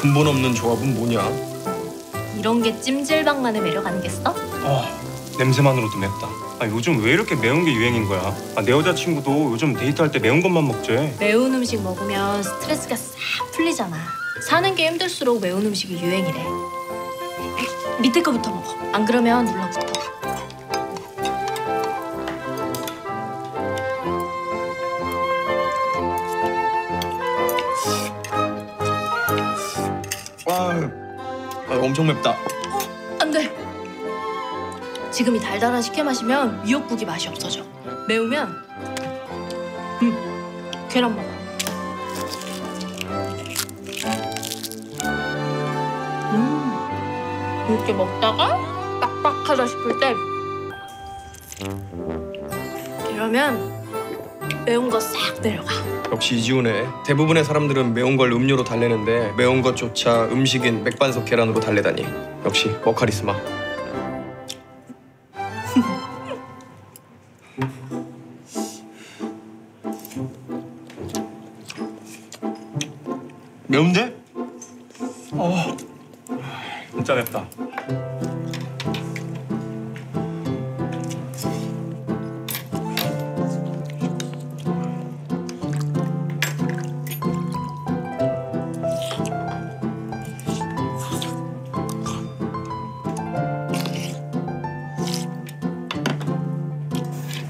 근본 없는 조합은 뭐냐? 이런 게 찜질방만의 매력 아니겠어? 어, 냄새만으로도 맵다. 아, 요즘 왜 이렇게 매운 게 유행인 거야? 아, 내 여자친구도 요즘 데이트할 때 매운 것만 먹지. 매운 음식 먹으면 스트레스가 싹 풀리잖아. 사는 게 힘들수록 매운 음식이 유행이래. 밑에 거부터 먹어. 안 그러면 눌러붙어. 아, 엄청 맵다. 안 돼. 지금 이 달달한 식혜 마시면 미역국이 맛이 없어져. 매우면 음 계란 먹어. 음 이렇게 먹다가 빡빡하다 싶을 때 이러면 매운 거 싹 내려가. 역시 이지훈네 대부분의 사람들은 매운 걸 음료로 달래는데 매운 것조차 음식인 맥반석 계란으로 달래다니. 역시 워카리스마. 매운데? 어, 진짜 맵다.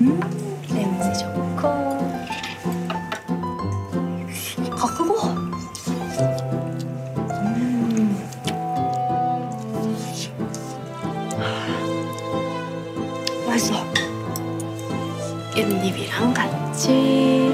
냄새 좋고 아 그거 음. 맛있어 깻잎이랑 같이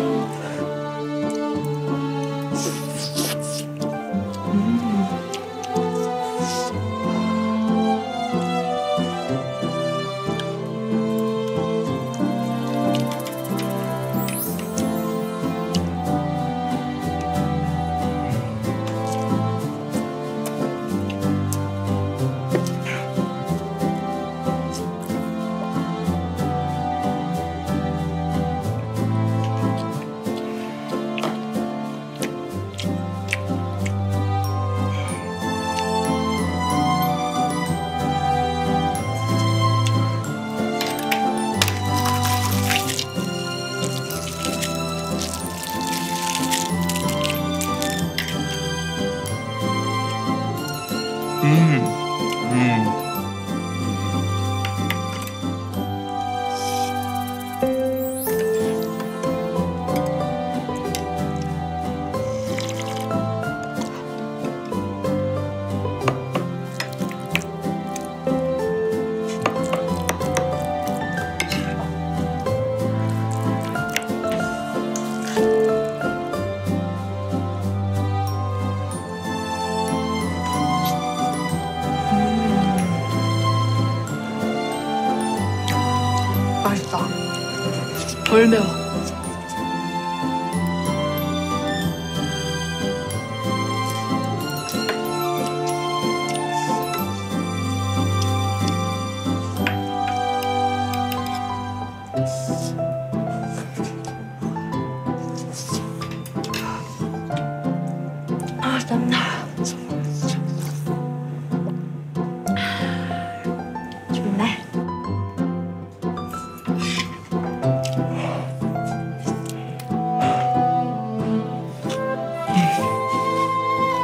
덜 매워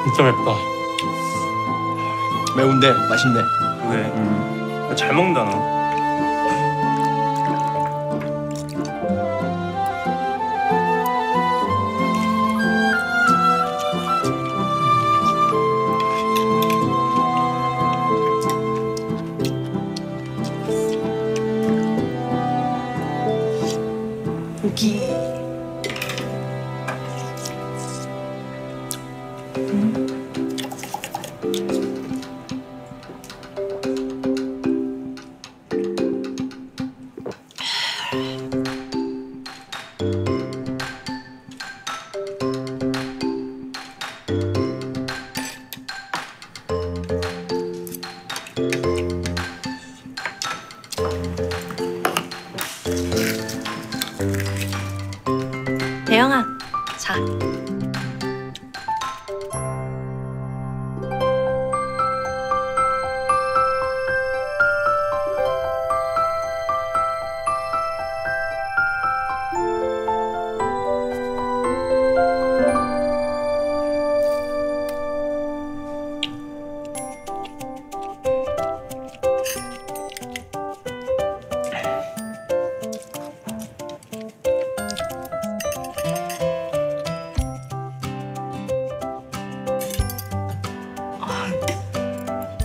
진짜 맵다. 매운데 맛있네. 그래. 음. 잘 먹는다 너. 고기 대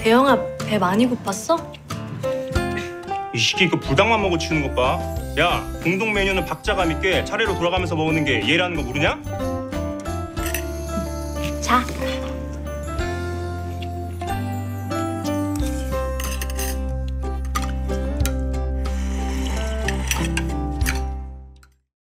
대영아 배 많이 고팠어? 이 시기 그 불닭만 먹어 치우는 것 봐. 야 공동 메뉴는 박자감 있게 차례로 돌아가면서 먹는 게 예라는 거 모르냐? 자